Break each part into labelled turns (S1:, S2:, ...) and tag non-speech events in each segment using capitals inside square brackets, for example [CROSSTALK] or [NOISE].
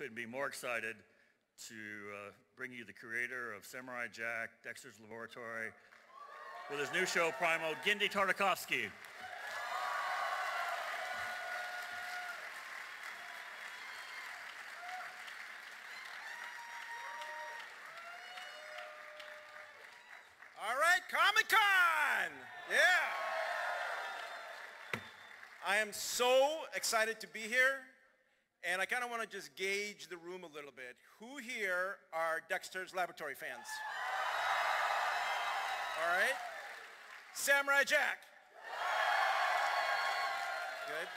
S1: couldn't be more excited to uh, bring you the creator of Samurai Jack, Dexter's Laboratory, with his new show, Primal, Genndy Tartakovsky.
S2: All right, Comic-Con! Yeah! I am so excited to be here, and I kind of want to just gauge the room a little bit. Who here are Dexter's Laboratory fans? All right. Samurai Jack. Good.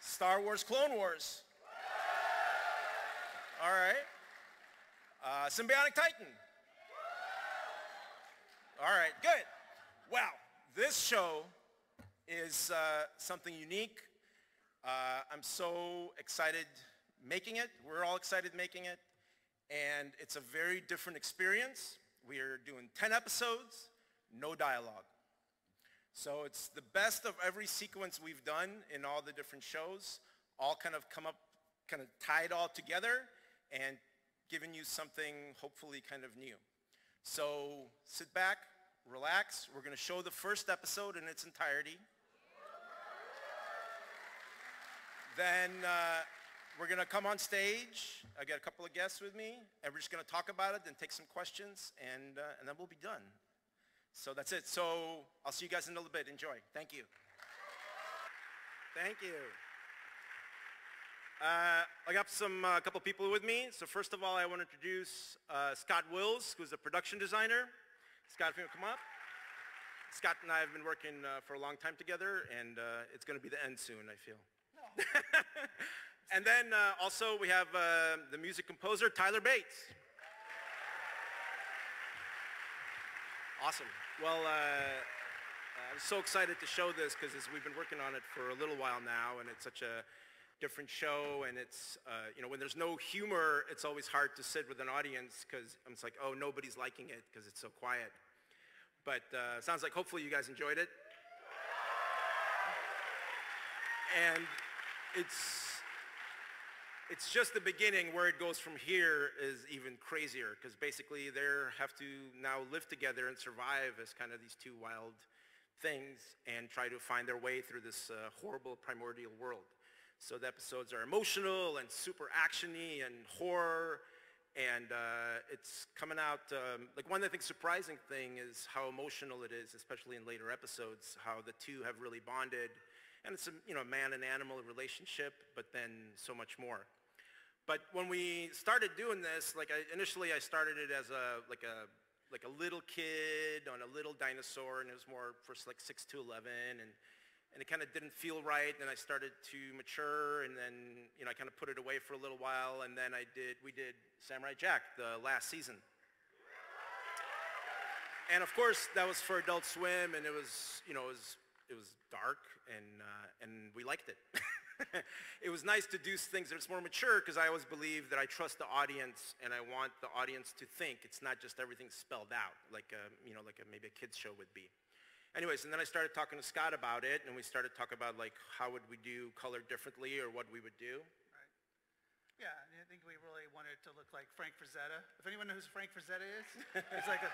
S2: Star Wars Clone Wars. All right. Uh, Sym-Bionic Titan. All right, good. Wow, this show is uh, something unique. Uh, I'm so excited making it. We're all excited making it. And it's a very different experience. We are doing 10 episodes, no dialogue. So it's the best of every sequence we've done in all the different shows, all kind of come up, kind of tied all together and giving you something hopefully kind of new. So sit back, relax. We're going to show the first episode in its entirety. Then uh, we're going to come on stage. I got a couple of guests with me, and we're just going to talk about it, then take some questions, and, uh, and then we'll be done. So that's it. So I'll see you guys in a little bit. Enjoy. Thank you. Thank you. Uh, I got some a uh, couple people with me. So first of all, I want to introduce uh, Scott Wills, who's a production designer. Scott, if you want to come up. Scott and I have been working uh, for a long time together, and it's going to be the end soon, I feel. [LAUGHS] And then uh, also we have uh, the music composer, Tyler Bates. Awesome. Well, uh, I'm so excited to show this because we've been working on it for a little while now, and it's such a different show, and it's, uh, you know, when there's no humor, it's always hard to sit with an audience because I'm like, oh, nobody's liking it because it's so quiet. But uh, sounds like hopefully you guys enjoyed it. And it's, it's just the beginning where it goes from here is even crazier because basically they have to now live together and survive as kind of these two wild things and try to find their way through this uh, horrible primordial world. So the episodes are emotional and super actiony and horror and uh, it's coming out, um, like one the things surprising thing is how emotional it is, especially in later episodes, how the two have really bonded. And it's a you know, man and animal relationship, but then so much more. But when we started doing this, like I, initially I started it as a, like a, like a little kid on a little dinosaur, and it was more for like 6 to 11. And and it kind of didn't feel right. And I started to mature, and then you know I kind of put it away for a little while, and then I did we did Samurai Jack the last season. And of course, that was for Adult Swim, and it was you know it was it was dark, and uh, and we liked it. [LAUGHS] it was nice to do things that's more mature because I always believe that I trust the audience and I want the audience to think. It's not just everything spelled out like a, you know like a, maybe a kids show would be. Anyways, and then I started talking to Scott about it, and we started talking about like how would we do color differently or what we would do.
S3: Yeah, I think we really wanted to look like Frank Frazetta. If anyone knows who Frank Frazetta is, he's like a,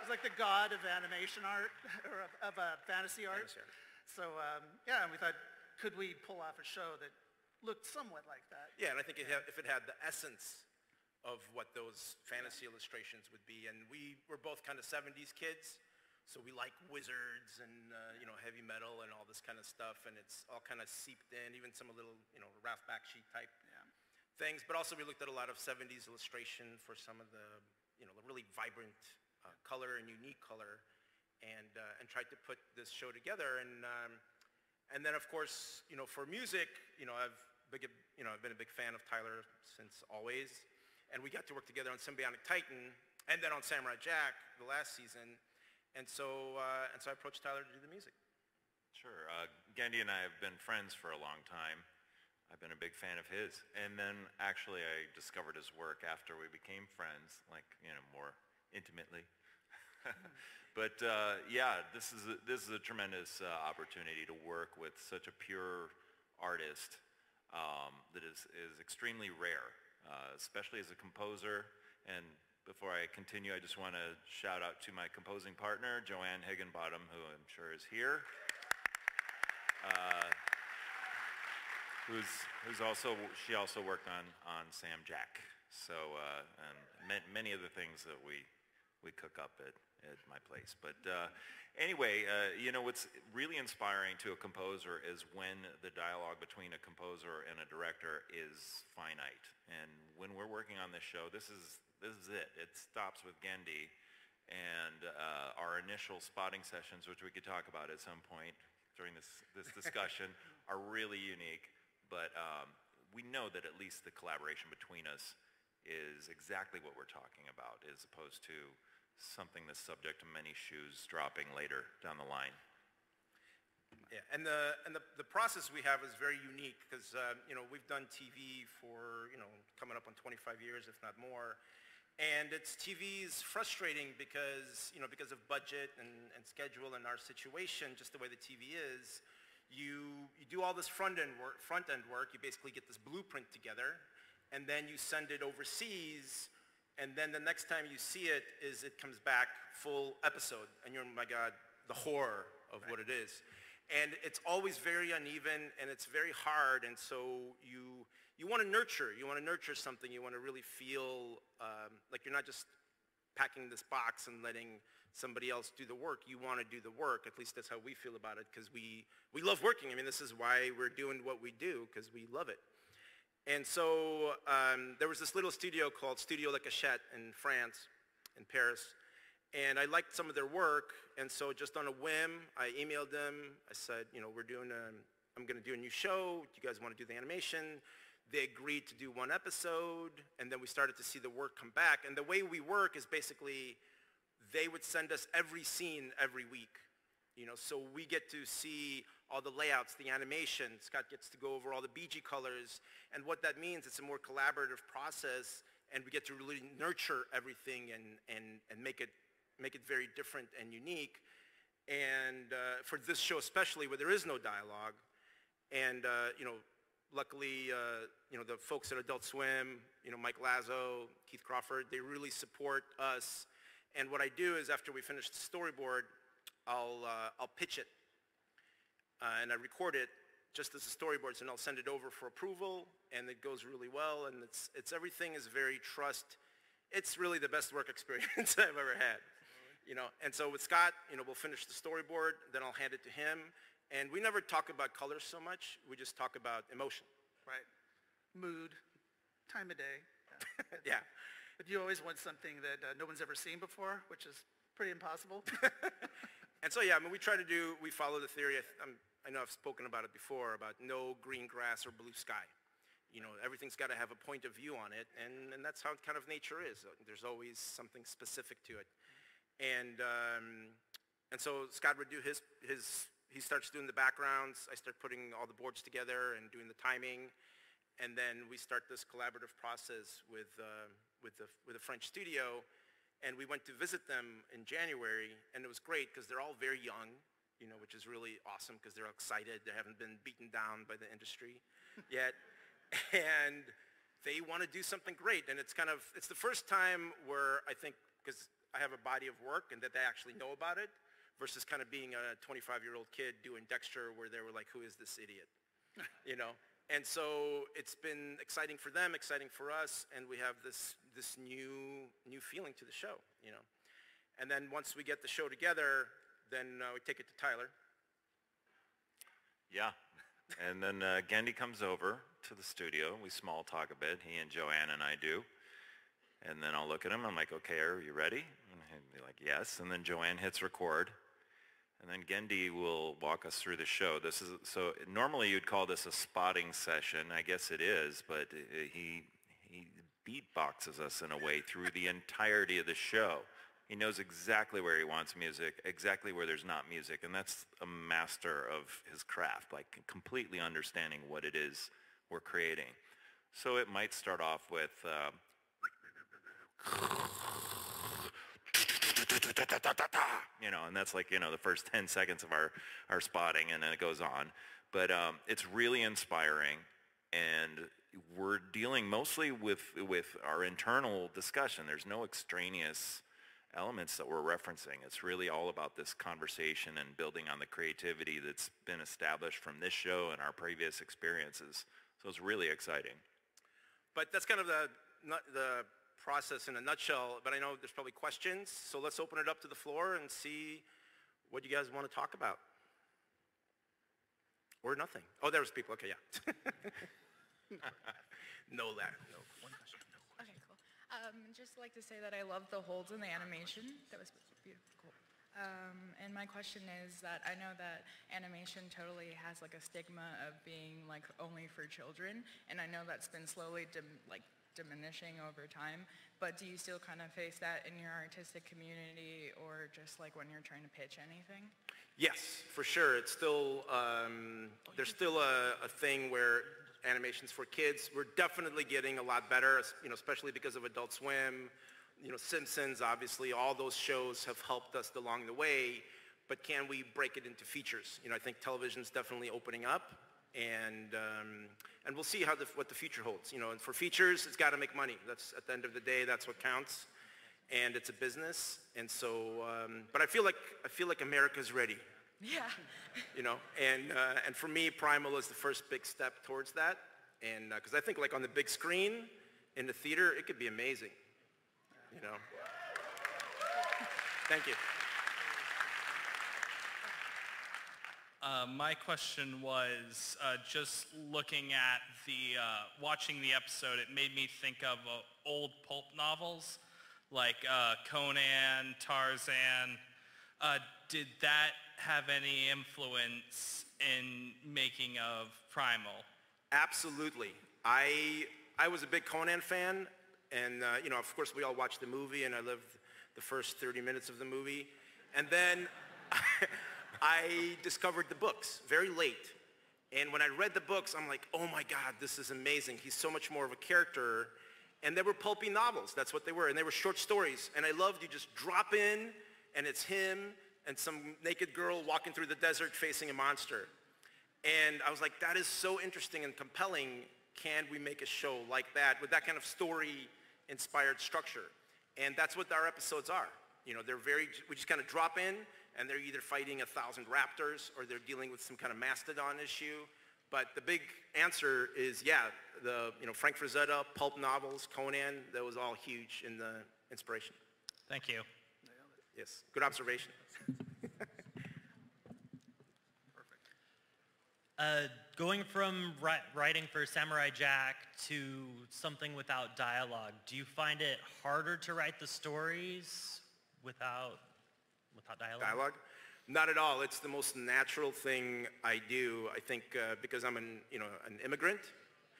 S3: he's like the god of animation art [LAUGHS] or of, of uh, fantasy art. Fantasy art. So um, yeah, and we thought, could we pull off a show that looked somewhat like that?
S2: Yeah, and I think it had, if it had the essence of what those fantasy illustrations would be, and we were both kind of 70s kids. So we like wizards and uh, you know heavy metal and all this kind of stuff, and it's all kind of seeped in, even some a little you know Ralph Bakshi type yeah. things. But also we looked at a lot of 70s illustration for some of the you know the really vibrant uh, color and unique color, and uh, and tried to put this show together. And um, and then of course you know for music, you know I've big you know I've been a big fan of Tyler since always, and we got to work together on Sym-Bionic Titan, and then on Samurai Jack the last season. And so, uh, and so I approached Tyler to do the music.
S4: Sure. Uh, Genndy and I have been friends for a long time. I've been a big fan of his. And then actually I discovered his work after we became friends, like, you know, more intimately. [LAUGHS] but uh, yeah, this is, a, this is a tremendous uh, opportunity to work with such a pure artist um, that is, is extremely rare, uh, especially as a composer. And before I continue, I just want to shout out to my composing partner, Joanne Higginbottom, who I'm sure is here. Uh, who's, who's also, she also worked on, on Sam Jack. So, uh, and many of the things that we, we cook up at, at my place. But uh, anyway, uh, you know, what's really inspiring to a composer is when the dialogue between a composer and a director is finite. And when we're working on this show, this is, this is it. It stops with Genndy. And uh, our initial spotting sessions, which we could talk about at some point during this, this discussion, [LAUGHS] are really unique. But um, we know that at least the collaboration between us is exactly what we're talking about, as opposed to something that's subject to many shoes dropping later down the line.
S2: Yeah, and the and the, the process we have is very unique because uh, you know we've done TV for you know coming up on 25 years, if not more, and it's TV is frustrating because you know because of budget and, and schedule and our situation, just the way the TV is. You you do all this front end work, front end work. You basically get this blueprint together, and then you send it overseas and then the next time you see it is it comes back full episode and you're, my God, the horror of right. what it is. And it's always very uneven and it's very hard and so you, you want to nurture, you want to nurture something, you want to really feel um, like you're not just packing this box and letting somebody else do the work. You want to do the work. At least that's how we feel about it because we, we love working. I mean, this is why we're doing what we do because we love it. And so um, there was this little studio called Studio La Cachette in France, in Paris. And I liked some of their work. And so just on a whim, I emailed them. I said, you know, we're doing, a, I'm going to do a new show. Do you guys want to do the animation? They agreed to do one episode. And then we started to see the work come back. And the way we work is basically they would send us every scene every week. You know, so we get to see all the layouts, the animation. Scott gets to go over all the BG colors. And what that means, it's a more collaborative process and we get to really nurture everything and, and, and make, it, make it very different and unique. And uh, for this show especially where there is no dialogue. And, uh, you know, luckily, uh, you know, the folks at Adult Swim, you know, Mike Lazzo, Keith Crawford, they really support us. And what I do is after we finish the storyboard, I'll, uh, I'll pitch it uh, and I record it just as the storyboards and I'll send it over for approval and it goes really well and it's, it's everything is very trust. It's really the best work [LAUGHS] experience I've ever had. You know, and so with Scott, you know, we'll finish the storyboard, then I'll hand it to him. And we never talk about colors so much. We just talk about emotion.
S3: Right. Mood, time of day. [LAUGHS]
S2: yeah.
S3: But you always want something that uh, no one's ever seen before, which is pretty impossible. [LAUGHS]
S2: And so, yeah, I mean, we try to do, we follow the theory, I, I know I've spoken about it before, about no green grass or blue sky. You know, everything's got to have a point of view on it, and, and that's how kind of nature is. There's always something specific to it. And, um, and so Scott would do his, his, he starts doing the backgrounds, I start putting all the boards together and doing the timing, and then we start this collaborative process with, uh, with, the, with the French studio, and we went to visit them in January, and it was great because they're all very young, you know, which is really awesome because they're excited. They haven't been beaten down by the industry [LAUGHS] yet. and they want to do something great. And it's kind of, it's the first time where I think, because I have a body of work and that they actually know about it versus kind of being a 25-year-old kid doing Dexter where they were like, who is this idiot? [LAUGHS] you know? And so it's been exciting for them, exciting for us, and we have this, this new, new feeling to the show, you know. And then once we get the show together, then uh, we take it to Tyler.
S4: Yeah. And then uh, Genndy comes over to the studio. We small talk a bit. He and Joanne and I do. And then I'll look at him. I'm like, okay, are you ready? And he'd be like, yes. And then Joanne hits record. And then Genndy will walk us through the show. This is so normally you'd call this a spotting session. I guess it is, but he he beatboxes us in a way through the entirety of the show. He knows exactly where he wants music, exactly where there's not music, and that's a master of his craft, like completely understanding what it is we're creating. So it might start off with. Uh, you know, and that's like, you know, the first 10 seconds of our, our spotting and then it goes on. But um, it's really inspiring and we're dealing mostly with, with our internal discussion. There's no extraneous elements that we're referencing. It's really all about this conversation and building on the creativity that's been established from this show and our previous experiences. So it's really exciting.
S2: But that's kind of the, the process in a nutshell, but I know there's probably questions, so let's open it up to the floor and see what you guys want to talk about. Or nothing. Oh, there's people. Okay, yeah. [LAUGHS] [LAUGHS] no, that. No. One question. No.
S5: Okay, cool. Um, just like to say that I love the holds in the animation. That was beautiful. Um, and my question is that I know that animation totally has like a stigma of being like only for children, and I know that's been slowly dim- like diminishing over time. But do you still kind of face that in your artistic community, or just like when you're trying to pitch anything?
S2: Yes, for sure. It's still um, there's still a, a thing where animations for kids. We're definitely getting a lot better, you know, especially because of Adult Swim, you know, Simpsons, obviously, all those shows have helped us along the way, but can we break it into features? You know, I think television's definitely opening up, and, um, and we'll see how the, what the future holds. You know, and for features, it's got to make money. That's, at the end of the day, that's what counts, and it's a business, and so, um, but I feel like, I feel like America's ready.
S5: Yeah.
S2: you know, and, uh, and for me, Primal is the first big step towards that, and because uh, I think like on the big screen, in the theater, it could be amazing you know. Thank you.
S6: Uh, my question was uh, just looking at the, uh, watching the episode, it made me think of uh, old pulp novels like uh, Conan, Tarzan. Uh, did that have any influence in making of Primal?
S2: Absolutely. I, I was a big Conan fan. And, uh, you know, of course, we all watched the movie, and I lived the first 30 minutes of the movie. And then [LAUGHS] I discovered the books very late. And when I read the books, I'm like, oh my God, this is amazing. He's so much more of a character. And they were pulpy novels. That's what they were. And they were short stories. And I loved you just drop in, and it's him and some naked girl walking through the desert facing a monster. And I was like, that is so interesting and compelling. Can we make a show like that with that kind of story inspired structure. And that's what our episodes are. You know, they're very, we just kind of drop in and they're either fighting a thousand raptors or they're dealing with some kind of mastodon issue. But the big answer is, yeah, the, you know, Frank Frazetta, pulp novels, Conan, that was all huge in the inspiration.
S6: Thank you.
S2: Yes, good observation. [LAUGHS]
S7: Uh, going from ri- writing for Samurai Jack to something without dialogue, do you find it harder to write the stories without, without dialogue?
S2: Dialogue? Not at all. It's the most natural thing I do. I think uh, because I'm an, you know, an immigrant.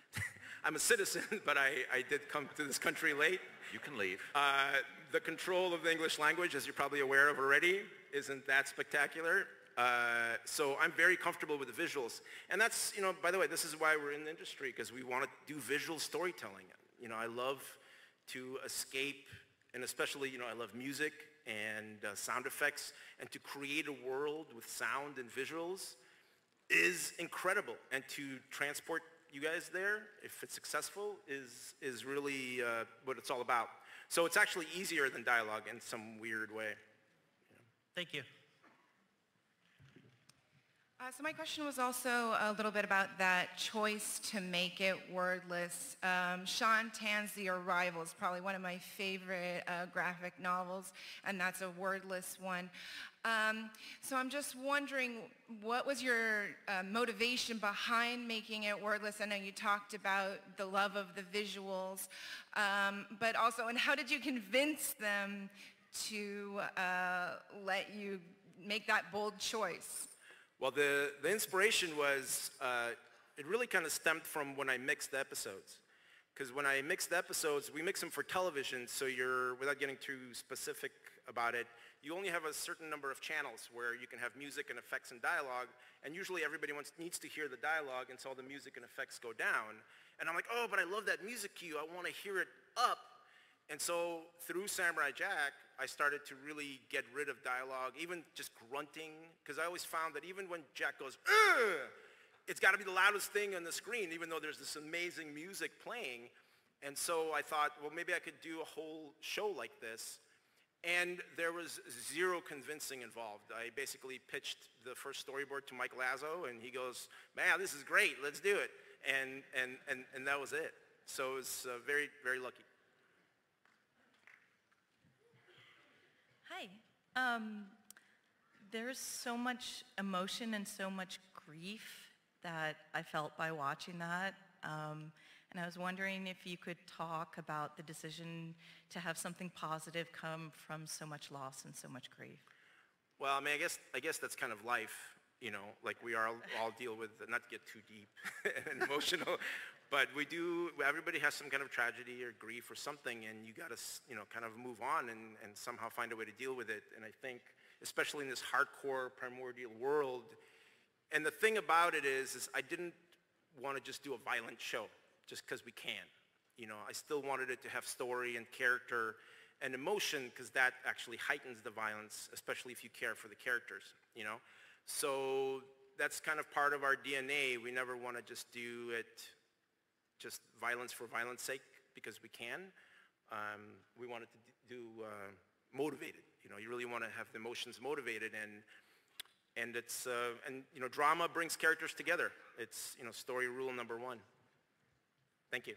S2: [LAUGHS] I'm a citizen, [LAUGHS] but I, I did come to this country late.
S4: You can leave.
S2: Uh, the control of the English language, as you're probably aware of already, isn't that spectacular. Uh, so I'm very comfortable with the visuals. And that's, you know, by the way, this is why we're in the industry, because we want to do visual storytelling. You know, I love to escape, and especially, you know, I love music and uh, sound effects, and to create a world with sound and visuals is incredible. And to transport you guys there, if it's successful, is, is really uh, what it's all about. So it's actually easier than dialogue in some weird way.
S7: Thank you.
S8: Uh, so my question was also a little bit about that choice to make it wordless. Um, Shaun Tan's The Arrival is probably one of my favorite uh, graphic novels, and that's a wordless one. Um, so I'm just wondering, what was your uh, motivation behind making it wordless? I know you talked about the love of the visuals, um, but also, and how did you convince them to uh, let you make that bold choice?
S2: Well, the, the inspiration was, uh, it really kind of stemmed from when I mixed the episodes. Because when I mixed the episodes, we mix them for television, so you're, without getting too specific about it, you only have a certain number of channels where you can have music and effects and dialogue, and usually everybody wants, needs to hear the dialogue, and so all the music and effects go down. And I'm like, oh, but I love that music cue. I want to hear it up. And so through Samurai Jack, I started to really get rid of dialogue, even just grunting, because I always found that even when Jack goes, Ugh! it's got to be the loudest thing on the screen, even though there's this amazing music playing. And so I thought, well, maybe I could do a whole show like this. And there was zero convincing involved. I basically pitched the first storyboard to Mike Lazzo, and he goes, man, this is great, let's do it. And, and, and, and that was it. So it was uh, very, very lucky.
S9: Hi. Um, there's so much emotion and so much grief that I felt by watching that. Um, and I was wondering if you could talk about the decision to have something positive come from so much loss and so much grief.
S2: Well, I mean, I guess, I guess that's kind of life, you know, like we are all deal with, not to get too deep [LAUGHS] and emotional, but we do, everybody has some kind of tragedy or grief or something, and you got to, you know, kind of move on and, and somehow find a way to deal with it. And I think, especially in this hardcore primordial world, and the thing about it is, is I didn't want to just do a violent show just because we can. You know, I still wanted it to have story and character and emotion because that actually heightens the violence, especially if you care for the characters, you know? So that's kind of part of our DNA. We never want to just do it just violence for violence sake because we can. Um, we wanted to do uh, motivated. You know, you really want to have the emotions motivated and and it's uh, and you know drama brings characters together. It's you know story rule number one. Thank you.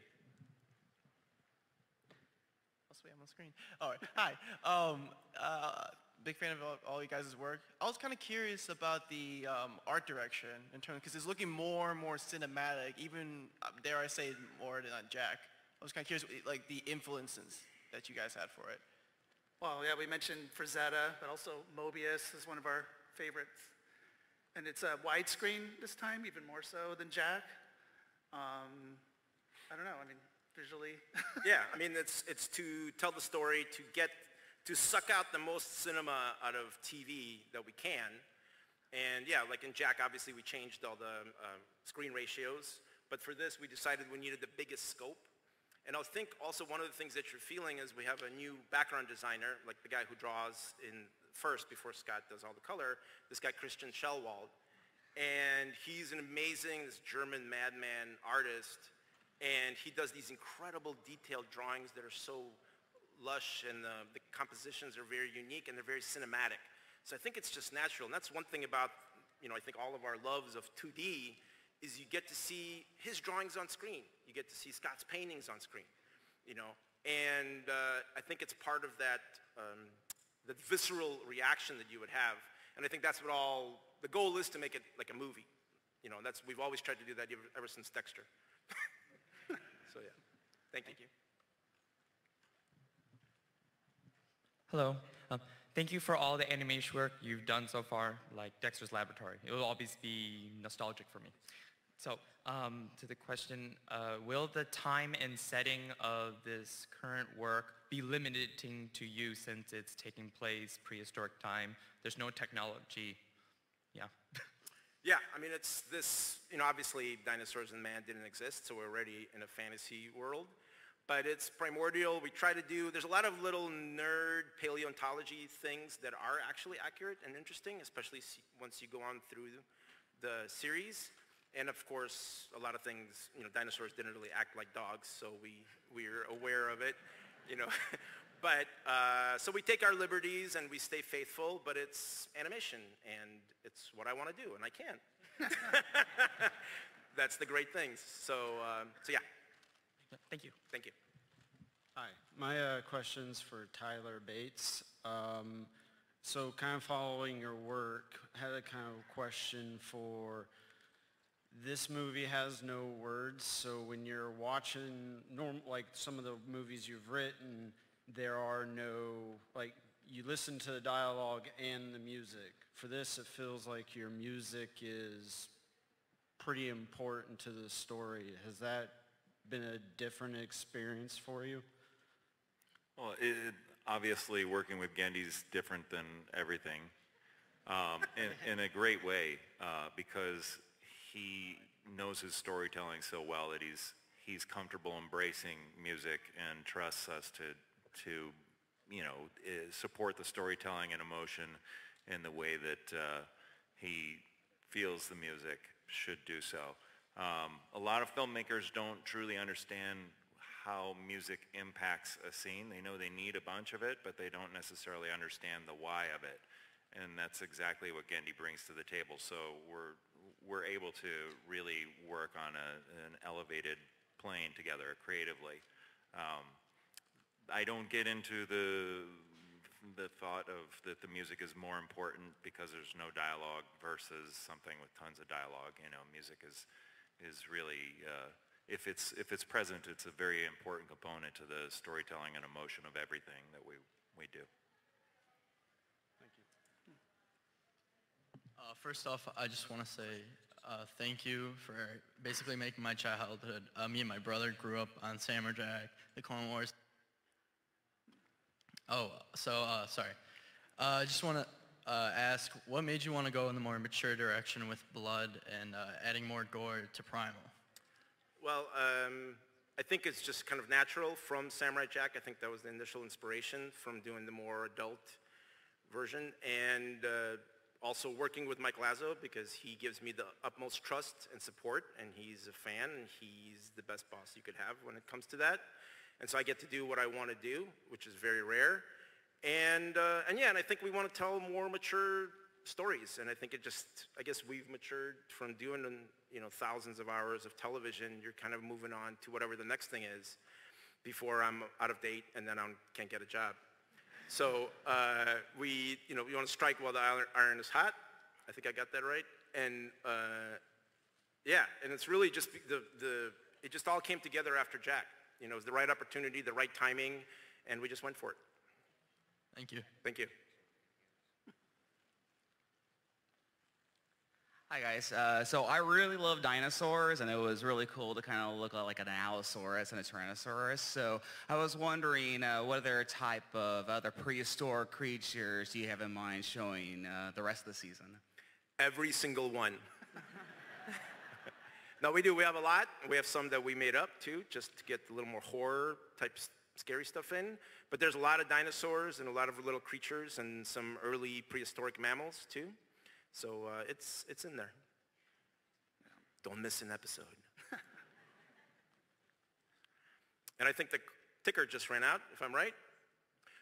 S10: I'll sway on screen. All right. Hi. Um, uh, big fan of all, all you guys' work. I was kind of curious about the um, art direction in terms because it's looking more and more cinematic. Even uh, dare I say more than on Jack. I was kind of curious, like the influences that you guys had for it.
S3: Well, yeah, we mentioned Frazetta, but also Moebius is one of our favorites. And it's a widescreen this time, even more so than Jack. Um, I don't know, I mean, visually. [LAUGHS]
S2: yeah, I mean, it's, it's to tell the story, to get, to suck out the most cinema out of TV that we can. And yeah, like in Jack, obviously we changed all the um, screen ratios. But for this, we decided we needed the biggest scope. And I think also one of the things that you're feeling is we have a new background designer, like the guy who draws in first before Scott does all the color, this guy Christian Schellwald. And he's an amazing, this German madman artist. And he does these incredible detailed drawings that are so lush and the, the compositions are very unique and they're very cinematic. So I think it's just natural. And that's one thing about, you know, I think all of our loves of 2D is you get to see his drawings on screen. You get to see Scott's paintings on screen, you know. And uh, I think it's part of that, um, the visceral reaction that you would have. And I think that's what all, the goal is to make it like a movie. You know, that's, we've always tried to do that ever, ever since Dexter. [LAUGHS] so yeah, thank.
S10: Thank you.
S11: Hello. Um, thank you for all the animation work you've done so far, like Dexter's Laboratory. It will always be nostalgic for me. So, um, to the question, uh, will the time and setting of this current work be limiting to you since it's taking place prehistoric time? There's no technology. Yeah. [LAUGHS]
S2: Yeah, I mean, it's this, you know, obviously dinosaurs and man didn't exist, so we're already in a fantasy world. But it's primordial. We try to do, there's a lot of little nerd paleontology things that are actually accurate and interesting, especially once you go on through the series. And of course, a lot of things, you know, dinosaurs didn't really act like dogs, so we, we're aware of it, you know. [LAUGHS] but, uh, so we take our liberties and we stay faithful, but it's animation, and it's what I want to do, and I can. [LAUGHS] That's the great things. So, um, so yeah.
S11: Thank you.
S2: Thank you.
S12: Hi, my uh, question's for Tyler Bates. Um, so kind of following your work, had a kind of question for this movie has no words, so when you're watching norm, like some of the movies you've written, there are no, like, you listen to the dialogue and the music. For this, it feels like your music is pretty important to the story. Has that been a different experience for you?
S4: Well, it, obviously working with Genndy's different than everything um, [LAUGHS] in, in a great way uh, because he knows his storytelling so well that he's he's comfortable embracing music and trusts us to to you know support the storytelling and emotion in the way that uh, he feels the music should do so. Um, a lot of filmmakers don't truly understand how music impacts a scene. They know they need a bunch of it, but they don't necessarily understand the why of it. And that's exactly what Genndy brings to the table. So we're, we're able to really work on a, an elevated plane together creatively. Um, I don't get into the the thought of that the music is more important because there's no dialogue versus something with tons of dialogue. You know, music is is really uh, if it's if it's present, it's a very important component to the storytelling and emotion of everything that we we do.
S13: Thank you. Uh, first off, I just want to say uh, thank you for basically making my childhood. Uh, me and my brother grew up on Samurai Jack, the Clone Wars. Oh, so uh, sorry. Uh, I just want to uh, ask, what made you want to go in the more mature direction with blood and uh, adding more gore to Primal?
S2: Well, um, I think it's just kind of natural from Samurai Jack. I think that was the initial inspiration from doing the more adult version. And uh, also working with Mike Lazzo because he gives me the utmost trust and support and he's a fan and he's the best boss you could have when it comes to that. And so I get to do what I want to do, which is very rare. And, uh, and yeah, and I think we want to tell more mature stories. And I think it just, I guess we've matured from doing, you know, thousands of hours of television. You're kind of moving on to whatever the next thing is before I'm out of date and then I can't get a job. So uh, we, you know, we want to strike while the iron is hot. I think I got that right. And uh, yeah, and it's really just the, the, it just all came together after Jack. You know, it was the right opportunity, the right timing, and we just went for it.
S13: Thank you.
S2: Thank you.
S14: Hi guys. Uh, so I really love dinosaurs, and it was really cool to kind of look like an Allosaurus and a Tyrannosaurus. So I was wondering uh, what other type of other prehistoric creatures do you have in mind showing uh, the rest of the season?
S2: Every single one. [LAUGHS] no, we do. We have a lot. We have some that we made up too, just to get a little more horror type scary stuff in. But there's a lot of dinosaurs and a lot of little creatures and some early prehistoric mammals too. So uh, it's, it's in there. Don't miss an episode. [LAUGHS] and I think the ticker just ran out, if I'm right.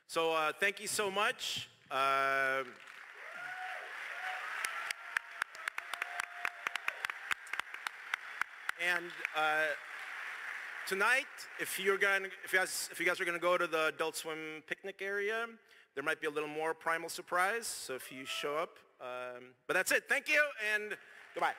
S2: So uh, thank you so much. Uh, and uh, tonight, if you're going, if you guys, if you guys are going to go to the Adult Swim picnic area, there might be a little more primal surprise. So if you show up, um, but that's it. Thank you and goodbye.